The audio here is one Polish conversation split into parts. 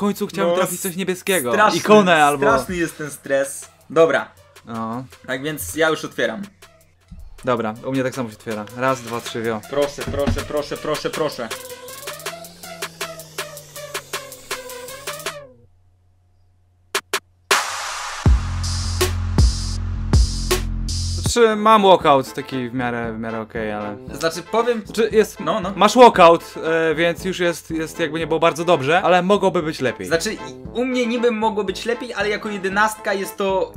końcu chciałem No, trafić coś niebieskiego. Straszny, Ikonę albo... Straszny jest ten stres. Dobra, No, tak więc ja już otwieram. dobra, u mnie tak samo się otwiera. Raz, dwa, trzy, wio. Proszę, proszę, proszę, proszę, proszę. Znaczy, mam walkout taki w miarę, w miarę okej, ale... Znaczy powiem... Znaczy, jest... No, no. Masz walkout, e, więc już jest, jest jakby nie było bardzo dobrze, ale mogłoby być lepiej. Znaczy u mnie niby mogło być lepiej, ale jako jedenastka jest to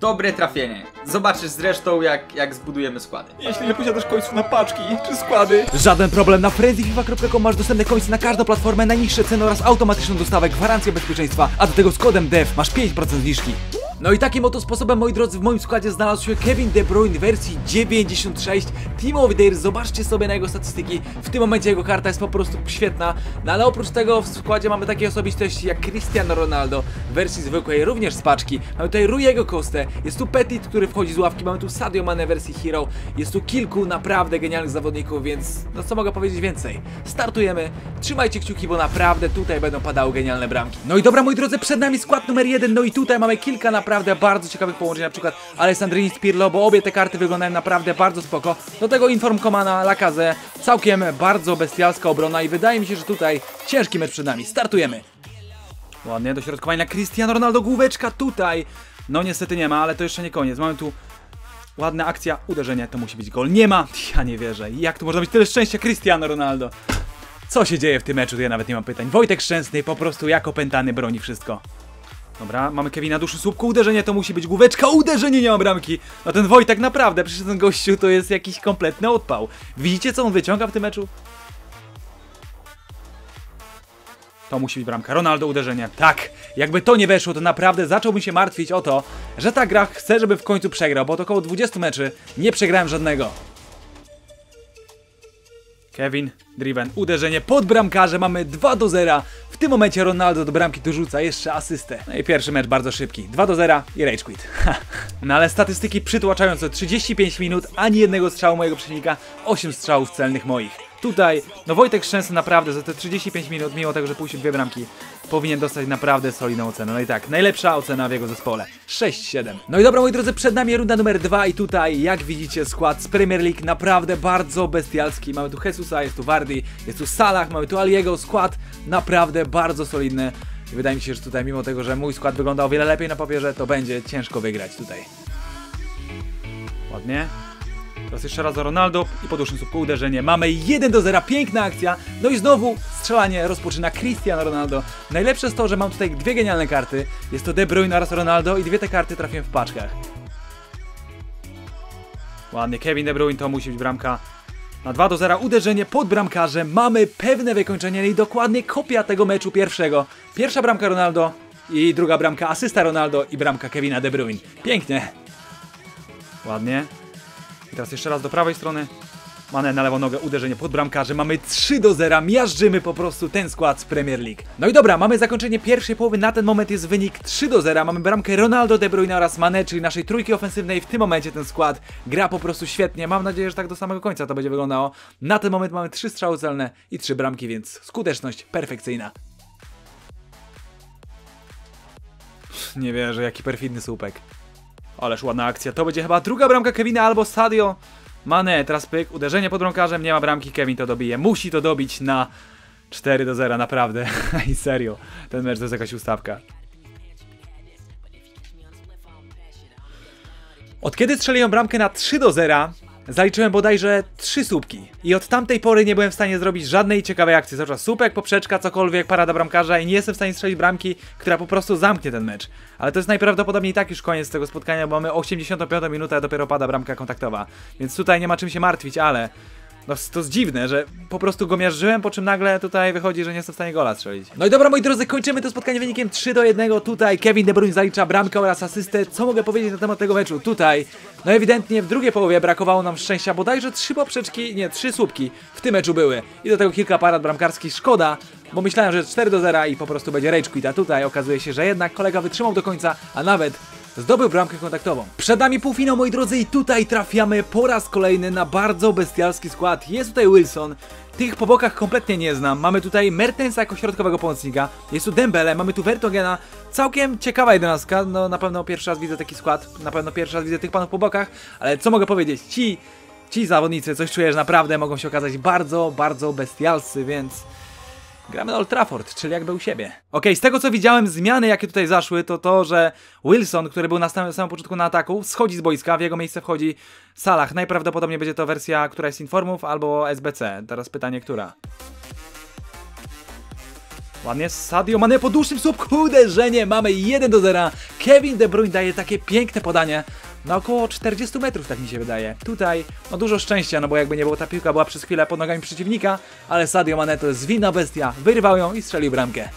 dobre trafienie. Zobaczysz zresztą jak, jak zbudujemy składy. Jeśli nie posiadasz końców na paczki czy składy. Żaden problem, na frenzyfifa.com masz dostępne końce na każdą platformę, najniższe ceny oraz automatyczną dostawę, gwarancję bezpieczeństwa, a do tego z kodem DEF masz 5% zniżki. No i takim oto sposobem, moi drodzy, w moim składzie znalazł się Kevin De Bruyne wersji 96 Team of the. Zobaczcie sobie na jego statystyki. W tym momencie jego karta jest po prostu świetna. No ale oprócz tego w składzie mamy takie osobistości jak Cristiano Ronaldo w wersji zwykłej, również z paczki. Mamy tutaj Rujego Costę, jest tu Petit, który wchodzi z ławki, mamy tu Sadio Mane wersji Hero. Jest tu kilku naprawdę genialnych zawodników, więc no co mogę powiedzieć więcej. Startujemy, trzymajcie kciuki, bo naprawdę tutaj będą padały genialne bramki. No i dobra, moi drodzy, przed nami skład numer jeden, no i tutaj mamy kilka naprawdę bardzo ciekawych połączeń, na przykład Alessandrini z Pirlo, bo obie te karty wyglądają naprawdę bardzo spoko. Do tego Inform Komana, Lakaze, całkiem bardzo bestialska obrona i wydaje mi się, że tutaj ciężki mecz przed nami. Startujemy. Ładnie, dośrodkowanie na Cristiano Ronaldo, główeczka tutaj. No niestety nie ma, ale to jeszcze nie koniec. Mamy tu ładna akcja, uderzenie, to musi być gol. Nie ma! Ja nie wierzę. Jak tu można mieć tyle szczęścia, Cristiano Ronaldo? Co się dzieje w tym meczu, to ja nawet nie mam pytań. Wojtek Szczęsny po prostu jak opętany broni wszystko. Dobra, mamy Kevina duszy słupku, uderzenie to musi być główeczka, uderzenie nie ma bramki. No ten Wojtek naprawdę, przecież ten gościu to jest jakiś kompletny odpał. Widzicie co on wyciąga w tym meczu? To musi być bramka. Ronaldo uderzenie. Tak, jakby to nie weszło, to naprawdę zacząłbym się martwić o to, że ta gra chce, żeby w końcu przegrał, bo od około 20 meczy nie przegrałem żadnego. Kevin, Driven, uderzenie pod bramkarze, mamy 2 do 0. W tym momencie Ronaldo do bramki dorzuca jeszcze asystę. No i pierwszy mecz bardzo szybki. 2 do 0 i rage quit. No ale statystyki przytłaczające. 35 minut, ani jednego strzału mojego przeciwnika, 8 strzałów celnych moich. Tutaj, no Wojtek Szczęsny naprawdę za te 35 minut, mimo tego, że puścił dwie bramki, powinien dostać naprawdę solidną ocenę. No i tak, najlepsza ocena w jego zespole. 6-7. No i dobra, moi drodzy, przed nami runda numer 2 i tutaj, jak widzicie, skład z Premier League naprawdę bardzo bestialski. Mamy tu Jesusa, jest tu Wardy, jest tu Salah, mamy tu Aliego, skład naprawdę bardzo solidny. I wydaje mi się, że tutaj, mimo tego, że mój skład wygląda o wiele lepiej na papierze, to będzie ciężko wygrać tutaj. Ładnie. Teraz jeszcze raz za Ronaldo i poduszny słupku uderzenie. Mamy 1 do 0, piękna akcja. No i znowu strzelanie rozpoczyna Cristiano Ronaldo. Najlepsze jest to, że mam tutaj dwie genialne karty. Jest to De Bruyne oraz Ronaldo i dwie te karty trafiłem w paczkach. Ładnie, Kevin De Bruyne to musi być bramka. Na 2 do 0 uderzenie pod bramkarzem. Mamy pewne wykończenie i dokładnie kopia tego meczu pierwszego. Pierwsza bramka Ronaldo i druga bramka asysta Ronaldo i bramka Kevina De Bruyne. Pięknie. Ładnie. Teraz jeszcze raz do prawej strony. Mane na lewą nogę, uderzenie pod bramkarzem. Mamy 3 do 0, miażdżymy po prostu ten skład z Premier League. No i dobra, mamy zakończenie pierwszej połowy. Na ten moment jest wynik 3 do 0. Mamy bramkę Ronaldo, De Bruyne oraz Mane, czyli naszej trójki ofensywnej. W tym momencie ten skład gra po prostu świetnie. Mam nadzieję, że tak do samego końca to będzie wyglądało. Na ten moment mamy 3 strzały celne i 3 bramki, więc skuteczność perfekcyjna. Nie wierzę, jaki perfidny słupek. Ależ ładna akcja. To będzie chyba druga bramka Kevina albo Sadio. Mane, teraz pyk, uderzenie pod bramkarzem, nie ma bramki, Kevin to dobije. Musi to dobić na 4 do 0, naprawdę. I serio, ten mecz to jest jakaś ustawka. Od kiedy strzeliłem bramkę na 3 do 0, zaliczyłem bodajże 3 słupki. I od tamtej pory nie byłem w stanie zrobić żadnej ciekawej akcji. Cały czas słupek, poprzeczka, cokolwiek, parada bramkarza i nie jestem w stanie strzelić bramki, która po prostu zamknie ten mecz. Ale to jest najprawdopodobniej tak już koniec tego spotkania, bo mamy 85 minutę, a dopiero pada bramka kontaktowa. Więc tutaj nie ma czym się martwić, ale... No to jest dziwne, że po prostu go miażdżyłem, po czym nagle tutaj wychodzi, że nie jestem w stanie gola strzelić. No i dobra moi drodzy, kończymy to spotkanie wynikiem 3 do 1. Tutaj Kevin De Bruyne zalicza bramkę oraz asystę. Co mogę powiedzieć na temat tego meczu? Tutaj, no ewidentnie w drugiej połowie brakowało nam szczęścia, bodajże trzy poprzeczki, nie, trzy słupki w tym meczu były. I do tego kilka parad bramkarskich. Szkoda, bo myślałem, że 4 do 0 i po prostu będzie rage quit, a tutaj okazuje się, że jednak kolega wytrzymał do końca, a nawet zdobył bramkę kontaktową. Przed nami półfinał, moi drodzy, i tutaj trafiamy po raz kolejny na bardzo bestialski skład. Jest tutaj Wilson, Tych po bokach kompletnie nie znam. Mamy tutaj Mertensa jako środkowego pomocnika. Jest tu Dembele, mamy tu Vertongena. Całkiem ciekawa jedenastka. No na pewno pierwszy raz widzę taki skład. Na pewno pierwszy raz widzę tych panów po bokach. Ale co mogę powiedzieć? Ci, ci zawodnicy, coś czuję, że naprawdę mogą się okazać bardzo, bardzo bestialscy, więc... Gramy na Old Trafford, czyli jakby u siebie. Okej, z tego co widziałem, zmiany jakie tutaj zaszły, to to, że Wilson, który był na samym, samym początku na ataku, schodzi z boiska, w jego miejsce wchodzi Salah. Najprawdopodobniej będzie to wersja, która jest Informów albo SBC. Teraz pytanie, która? Ładnie, Sadio Mane po dłuższym słupku, uderzenie, mamy 1 do 0. Kevin De Bruyne daje takie piękne podanie na około 40 metrów, tak mi się wydaje. Tutaj, no dużo szczęścia, no bo jakby nie było, ta piłka była przez chwilę pod nogami przeciwnika, ale Sadio Mane to jest zwinna bestia, wyrwał ją i strzelił bramkę.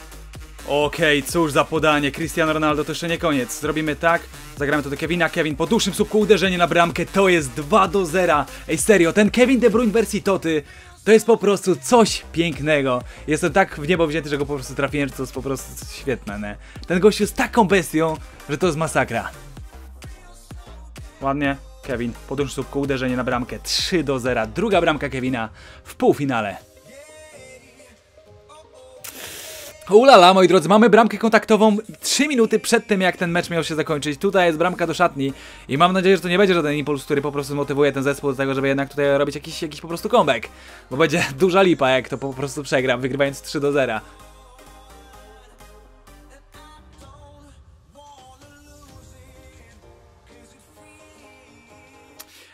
Okej, cóż za podanie, Cristiano Ronaldo to jeszcze nie koniec. Zrobimy tak, zagramy to do Kevina, Kevin po dłuższym słupku uderzenie na bramkę, to jest 2 do 0. Ej serio, ten Kevin De Bruyne wersji Toty to jest po prostu coś pięknego. Jestem tak w niebo wzięty, że go po prostu trafiłem, że to jest po prostu świetne, nie? Ten gość jest taką bestią, że to jest masakra. Ładnie, Kevin, po dłuższym słupku uderzenie na bramkę, 3 do 0. Druga bramka Kevina w półfinale. Ulala, moi drodzy, mamy bramkę kontaktową 3 minuty przed tym, jak ten mecz miał się zakończyć. Tutaj jest bramka do szatni i mam nadzieję, że to nie będzie żaden impuls, który po prostu motywuje ten zespół do tego, żeby jednak tutaj robić jakiś, jakiś po prostu comeback. Bo będzie duża lipa, jak to po prostu przegram, wygrywając 3 do 0.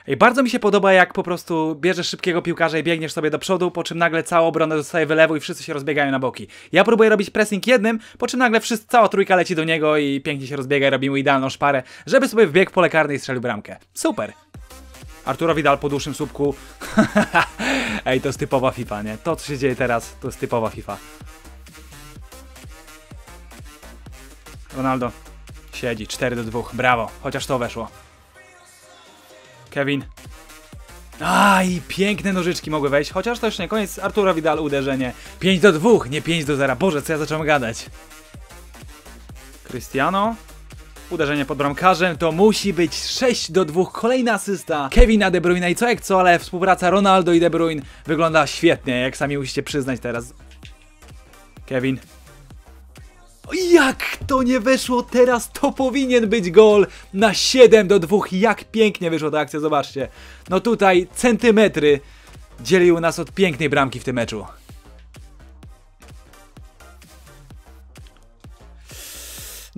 Ej, bardzo mi się podoba, jak po prostu bierzesz szybkiego piłkarza i biegniesz sobie do przodu, po czym nagle cała obrona dostaje wylewu i wszyscy się rozbiegają na boki. Ja próbuję robić pressing jednym, po czym nagle wszyscy, cała trójka leci do niego i pięknie się rozbiega i robi mu idealną szparę, żeby sobie wbiegł pole karne i strzelił bramkę. Super! Arturo Vidal po dłuższym słupku. Ej, to jest typowa FIFA, nie? To, co się dzieje teraz, to jest typowa FIFA. Ronaldo siedzi, 4 do 2, brawo, chociaż to weszło. Kevin. Aj, piękne nożyczki mogły wejść, chociaż to już nie koniec. Arturo Vidal uderzenie. 5 do 2, nie 5 do 0. Boże, co ja zacząłem gadać. Cristiano. Uderzenie pod bramkarzem, to musi być 6 do 2, kolejna asysta Kevina De Bruyne i co jak co, ale współpraca Ronaldo i De Bruyne wygląda świetnie, jak sami musicie przyznać teraz. Kevin. Jak to nie weszło teraz? To powinien być gol na 7 do 2. Jak pięknie wyszła ta akcja, zobaczcie. No tutaj centymetry dzieliły nas od pięknej bramki w tym meczu.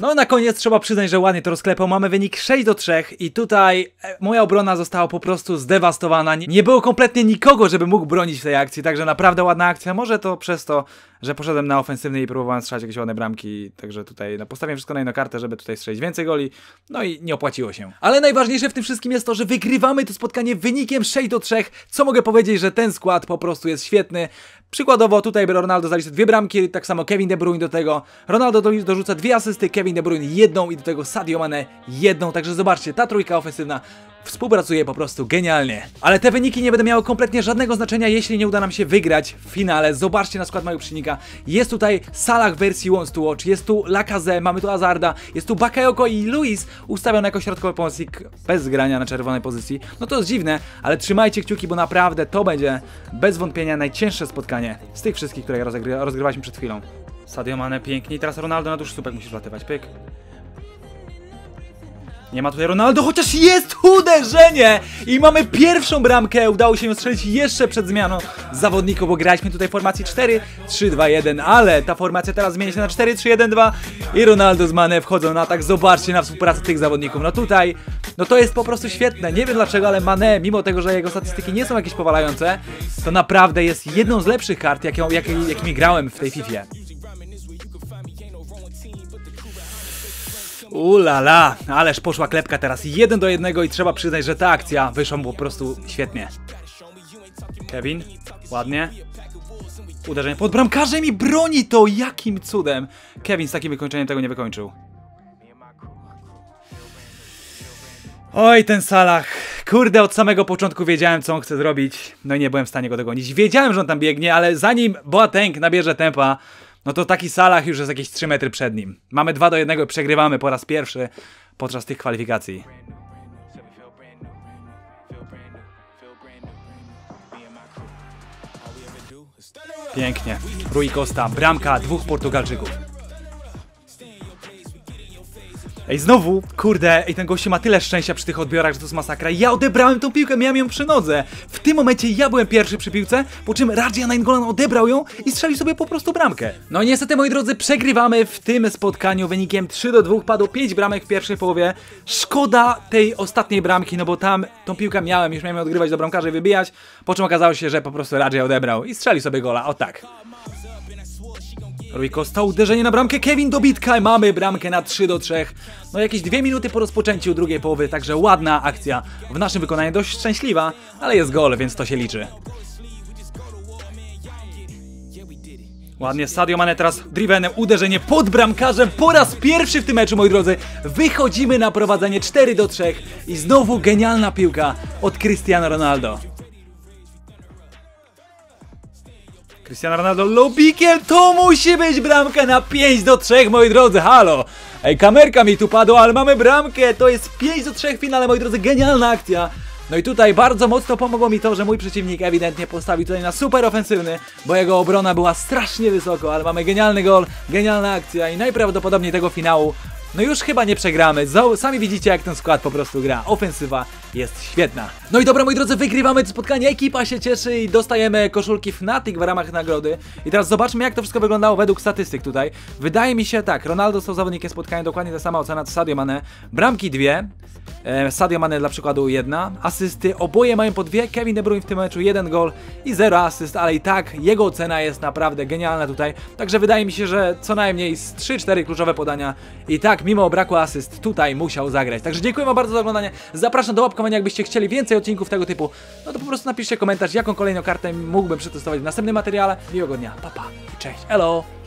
No na koniec trzeba przyznać, że ładnie to rozklepał. Mamy wynik 6 do 3 i tutaj e, moja obrona została po prostu zdewastowana. Nie, było kompletnie nikogo, żeby mógł bronić w tej akcji, także naprawdę ładna akcja. Może to przez to, że poszedłem na ofensywny i próbowałem strzelać jakieś ładne bramki, także tutaj no, postawiłem wszystko na jedną kartę, żeby tutaj strzelić więcej goli, no i nie opłaciło się. Ale najważniejsze w tym wszystkim jest to, że wygrywamy to spotkanie wynikiem 6 do 3, co mogę powiedzieć, że ten skład po prostu jest świetny. Przykładowo tutaj Ronaldo zaliczył dwie bramki, tak samo Kevin De Bruyne do tego. Ronaldo do, dorzuca dwie asysty, Kevin De Bruyne jedną i do tego Sadio Mane jedną. Także zobaczcie, ta trójka ofensywna współpracuje po prostu genialnie. Ale te wyniki nie będą miały kompletnie żadnego znaczenia, jeśli nie uda nam się wygrać w finale. Zobaczcie na skład mojego przeciwnika. Jest tutaj Salah w wersji Wants to Watch, jest tu Lacazette, mamy tu Azarda, jest tu Bakayoko i Luis ustawiony jako środkowy pomocnik bez grania na czerwonej pozycji. No to jest dziwne, ale trzymajcie kciuki, bo naprawdę to będzie bez wątpienia najcięższe spotkanie z tych wszystkich, które rozgry rozgrywaliśmy przed chwilą. Sadio Mane pięknie i teraz Ronaldo na dłuższy słupek musi wlatywać, pyk. Nie ma tutaj Ronaldo, chociaż jest uderzenie! I mamy pierwszą bramkę. Udało się ją strzelić jeszcze przed zmianą zawodników, bo graliśmy tutaj w formacji 4-3-2-1, ale ta formacja teraz zmieni się na 4-3-1-2 i Ronaldo z Mane wchodzą na atak. Zobaczcie na współpracę tych zawodników. No tutaj, no to jest po prostu świetne. Nie wiem dlaczego, ale Mane, mimo tego, że jego statystyki nie są jakieś powalające, to naprawdę jest jedną z lepszych kart, jaką, jak, jakimi grałem w tej FIFA. Ulala, ależ poszła klepka teraz jeden do jednego i trzeba przyznać, że ta akcja wyszła mu po prostu świetnie. Kevin, ładnie. Uderzenie pod bramkarzem i broni to! Jakim cudem! Kevin z takim wykończeniem tego nie wykończył. Oj, ten Salah. Kurde, od samego początku wiedziałem, co on chce zrobić. No i nie byłem w stanie go dogonić. Wiedziałem, że on tam biegnie, ale zanim Boateng nabierze tempa, no to taki Salah już jest jakieś 3 metry przed nim. Mamy 2 do 1 i przegrywamy po raz pierwszy podczas tych kwalifikacji. Pięknie. Rui Costa, bramka dwóch Portugalczyków. Ej, znowu, kurde, ej, ten gościu ma tyle szczęścia przy tych odbiorach, że to jest masakra. Ja odebrałem tą piłkę, miałem ją przy nodze. W tym momencie ja byłem pierwszy przy piłce, po czym Raja Nainggolan odebrał ją i strzelił sobie po prostu bramkę. No niestety, moi drodzy, przegrywamy w tym spotkaniu wynikiem 3 do 2. Padło 5 bramek w pierwszej połowie. Szkoda tej ostatniej bramki, no bo tam tą piłkę miałem, już miałem odgrywać do bramkarza i wybijać, po czym okazało się, że po prostu Raja odebrał i strzelił sobie gola, o tak. Rui Costa, uderzenie na bramkę, Kevin dobitka i mamy bramkę na 3 do 3. No jakieś dwie minuty po rozpoczęciu drugiej połowy, także ładna akcja. W naszym wykonaniu dość szczęśliwa, ale jest gol, więc to się liczy. Ładnie, Sadio Mane teraz drivenem, uderzenie pod bramkarzem po raz pierwszy w tym meczu, moi drodzy. Wychodzimy na prowadzenie 4 do 3 i znowu genialna piłka od Cristiano Ronaldo. Cristiano Ronaldo lobikiem, to musi być bramka na 5 do 3, moi drodzy, halo! Ej, kamerka mi tu padła, ale mamy bramkę, to jest 5 do 3 w finale, moi drodzy, genialna akcja. No i tutaj bardzo mocno pomogło mi to, że mój przeciwnik ewidentnie postawił tutaj na super ofensywny, bo jego obrona była strasznie wysoko, ale mamy genialny gol, genialna akcja i najprawdopodobniej tego finału no już chyba nie przegramy. Sami widzicie, jak ten skład po prostu gra. Ofensywa jest świetna. No i dobra, moi drodzy, wygrywamy to spotkanie. Ekipa się cieszy i dostajemy koszulki Fnatic w ramach nagrody. I teraz zobaczmy, jak to wszystko wyglądało według statystyk tutaj. Wydaje mi się tak, Ronaldo został zawodnikiem spotkania, dokładnie ta sama ocena co Sadio Mane. Bramki dwie. E, Sadio Mane dla przykładu jedna, asysty, oboje mają po dwie, Kevin De Bruyne w tym meczu jeden gol i zero asyst, ale i tak jego ocena jest naprawdę genialna tutaj, także wydaje mi się, że co najmniej z 3-4 kluczowe podania i tak mimo braku asyst tutaj musiał zagrać, także dziękuję wam bardzo za oglądanie, zapraszam do łapkowania jakbyście chcieli więcej odcinków tego typu, no to po prostu napiszcie komentarz, jaką kolejną kartę mógłbym przetestować w następnym materiale, miłego dnia, pa pa i cześć, hello!